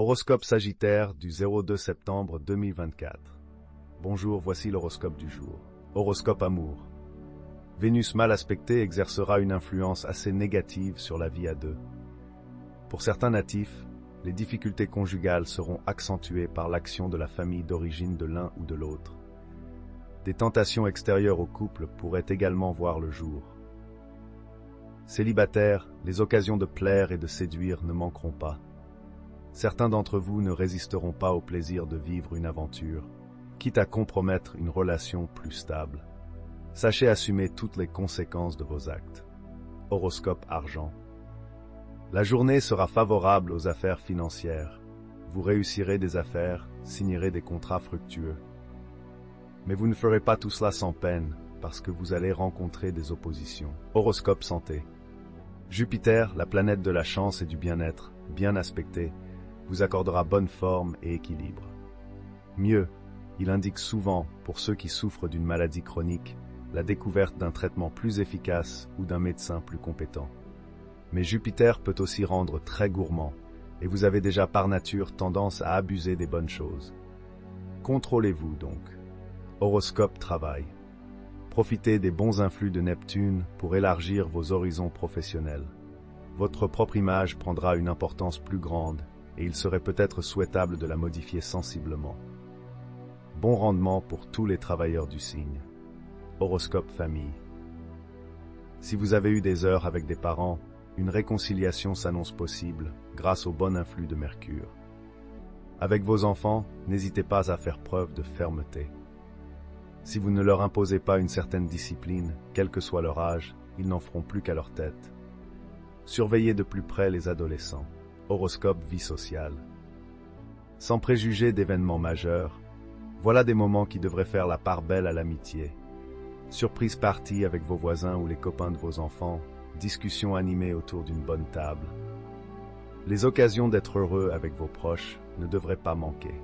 Horoscope Sagittaire du 02 septembre 2024. Bonjour, voici l'horoscope du jour. Horoscope amour. Vénus mal aspectée exercera une influence assez négative sur la vie à deux. Pour certains natifs, les difficultés conjugales seront accentuées par l'action de la famille d'origine de l'un ou de l'autre. Des tentations extérieures au couple pourraient également voir le jour. Célibataires, les occasions de plaire et de séduire ne manqueront pas. Certains d'entre vous ne résisteront pas au plaisir de vivre une aventure, quitte à compromettre une relation plus stable. Sachez assumer toutes les conséquences de vos actes. Horoscope argent. La journée sera favorable aux affaires financières. Vous réussirez des affaires, signerez des contrats fructueux. Mais vous ne ferez pas tout cela sans peine, parce que vous allez rencontrer des oppositions. Horoscope santé. Jupiter, la planète de la chance et du bien-être, bien aspecté, vous accordera bonne forme et équilibre. Mieux, il indique souvent, pour ceux qui souffrent d'une maladie chronique, la découverte d'un traitement plus efficace ou d'un médecin plus compétent. Mais Jupiter peut aussi rendre très gourmand, et vous avez déjà par nature tendance à abuser des bonnes choses. Contrôlez-vous donc. Horoscope travail. Profitez des bons influx de Neptune pour élargir vos horizons professionnels. Votre propre image prendra une importance plus grande et il serait peut-être souhaitable de la modifier sensiblement. Bon rendement pour tous les travailleurs du signe. Horoscope famille. Si vous avez eu des heures avec des parents, une réconciliation s'annonce possible grâce au bon influx de Mercure. Avec vos enfants, n'hésitez pas à faire preuve de fermeté. Si vous ne leur imposez pas une certaine discipline, quel que soit leur âge, ils n'en feront plus qu'à leur tête. Surveillez de plus près les adolescents. Horoscope vie sociale. Sans préjuger d'événements majeurs, voilà des moments qui devraient faire la part belle à l'amitié. Surprise partie avec vos voisins ou les copains de vos enfants, discussions animées autour d'une bonne table. Les occasions d'être heureux avec vos proches ne devraient pas manquer.